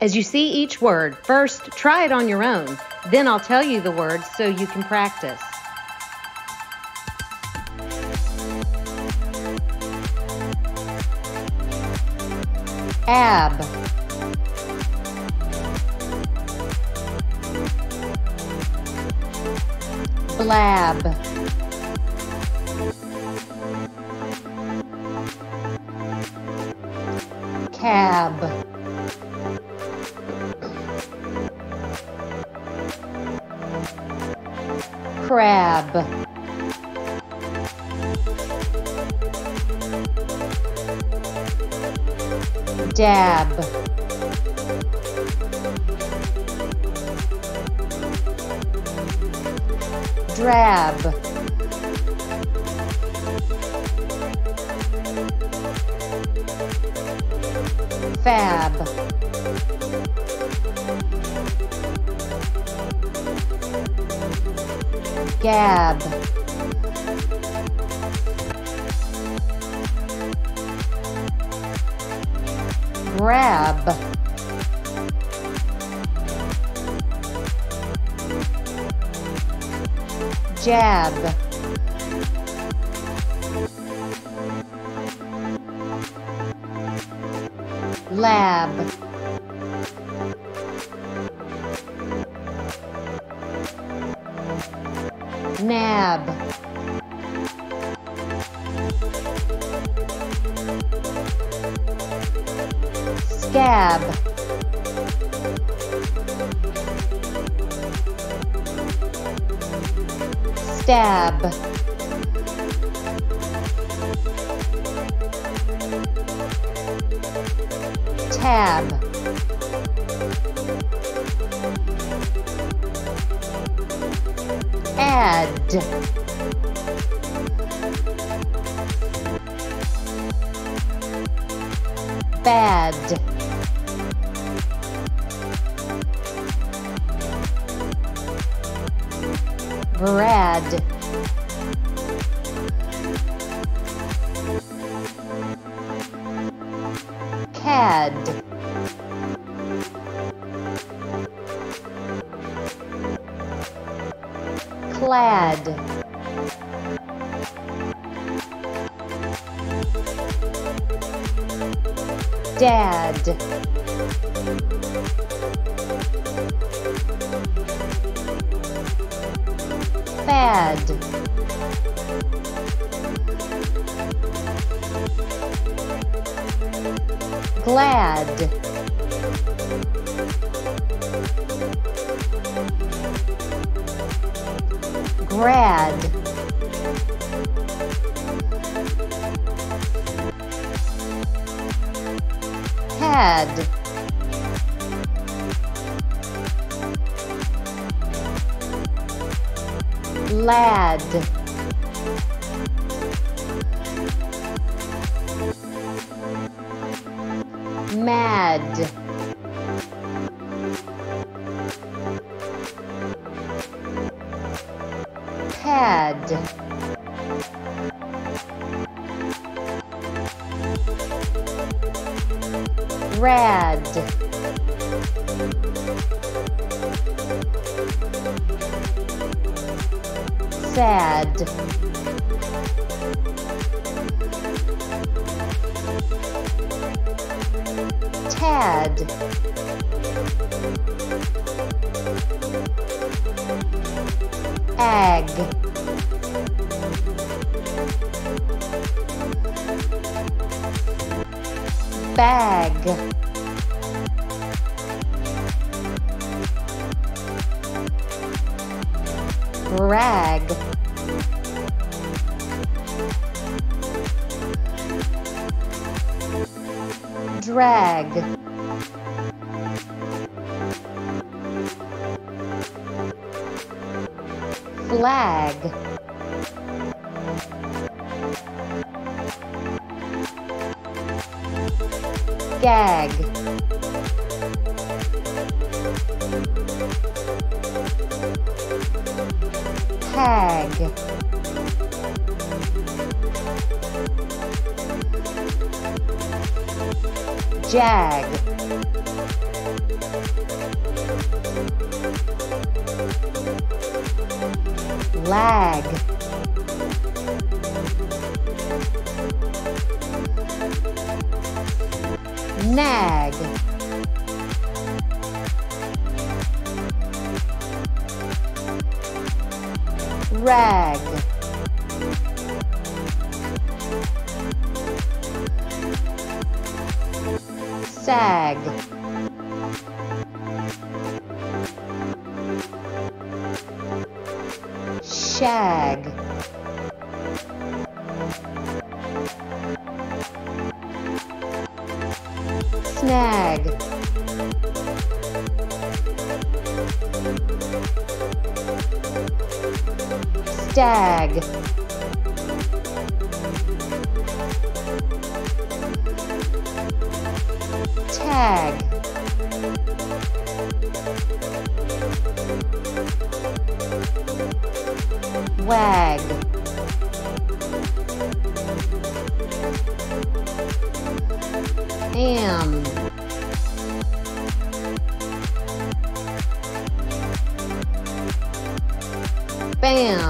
As you see each word, first try it on your own. Then I'll tell you the words so you can practice. Ab. Blab. Cab. Crab. Dab. Drab. Fab Gab. Grab. Jab. Lab. Stab. Tab. Add. Bad Cad clad. Dad glad. Grad. Had lad. Mad sad tad. Ag bag rag drag flag. Gag hag jag. Lag. Nag rag. Sag. Shag. Snag stag tag. Wag. Am. Bam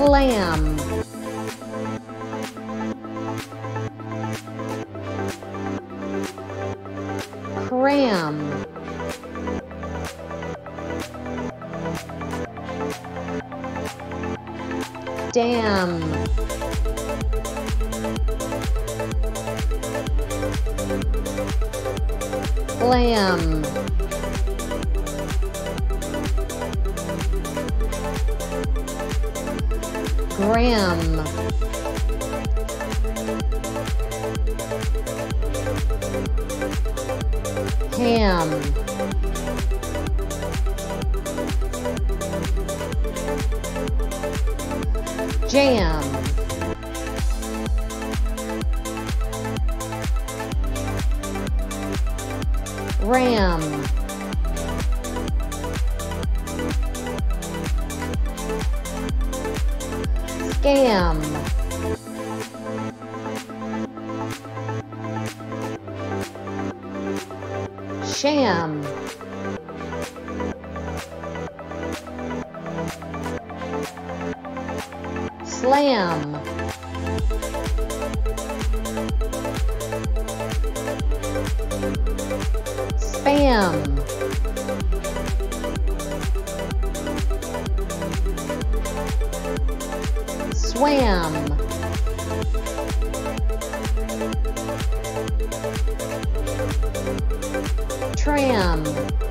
clam dam lamb. Gram ham jam. Ram slam. Spam. Swam. Tram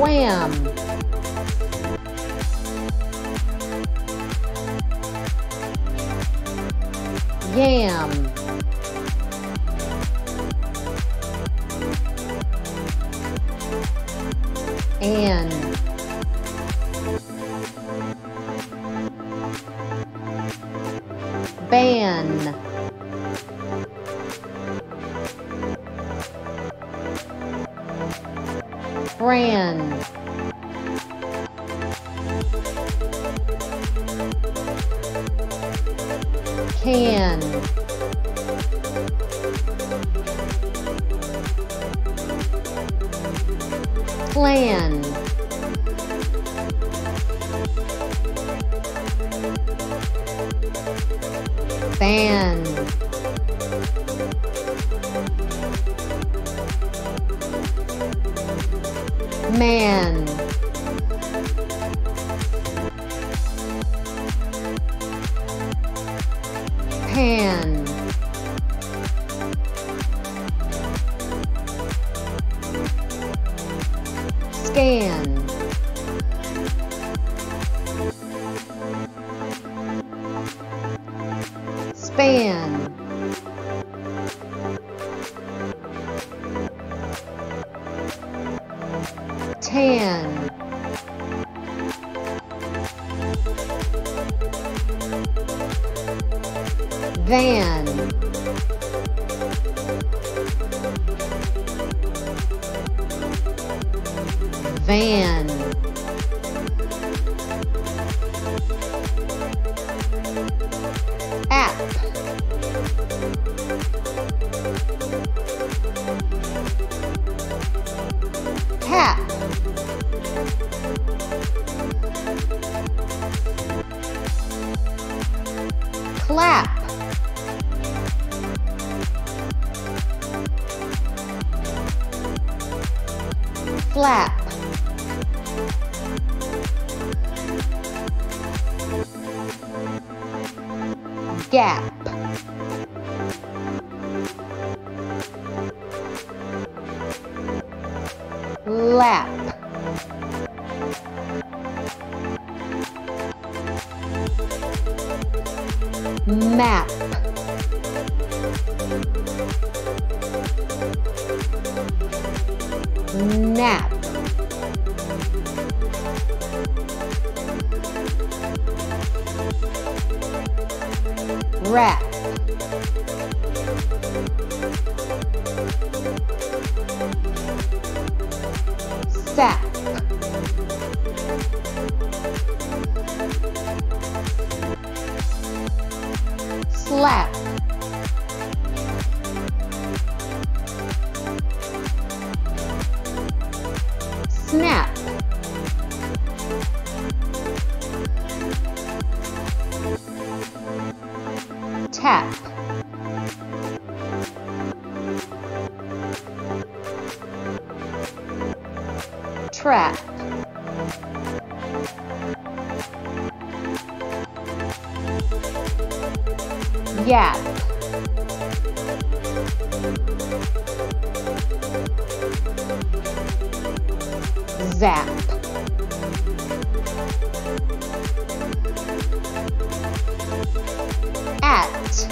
wham! Yam! And ban brand can. Plan. Ban man. Pan. Scan. Span gap lap. Map. Nap wrap sap. Slap. Snap zap. At.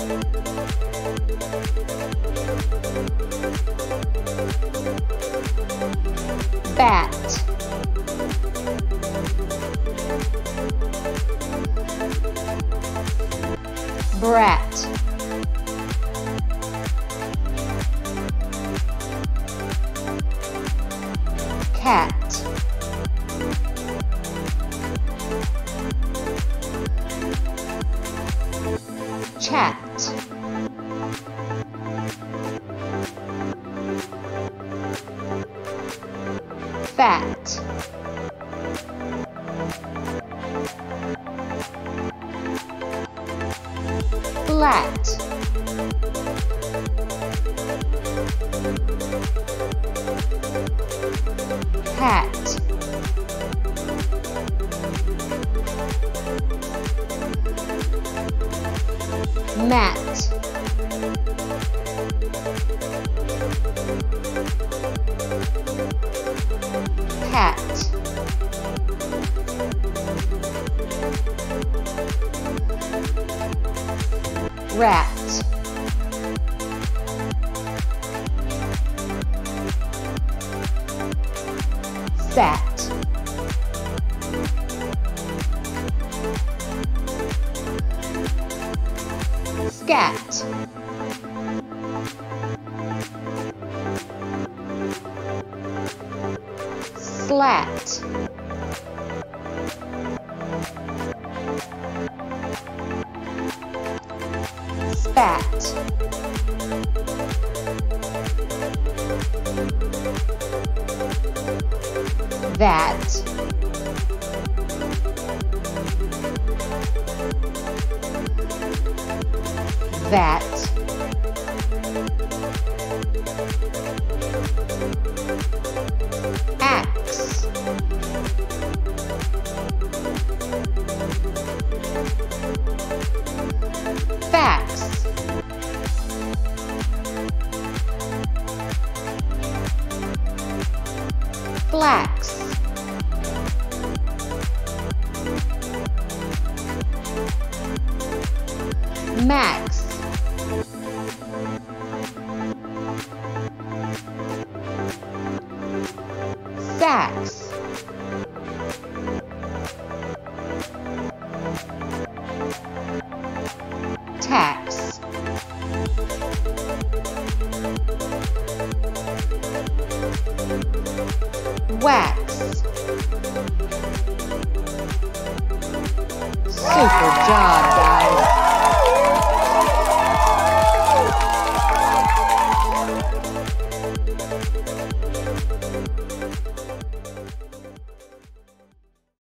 Bat. Brat. Cat hat. Mat. Pat rat sat scat. Slat spat that. That. Axe wax